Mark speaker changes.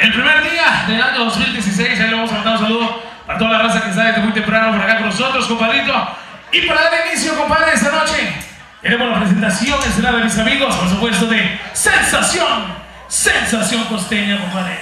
Speaker 1: El primer día del año 2016, ahí le vamos a mandar un saludo para toda la raza que está desde muy temprano por acá con nosotros, compadrito. Y para dar inicio, compadre, esta noche tenemos la presentación estelar de mis amigos, por supuesto, de Sensación, Sensación Costeña, compadre.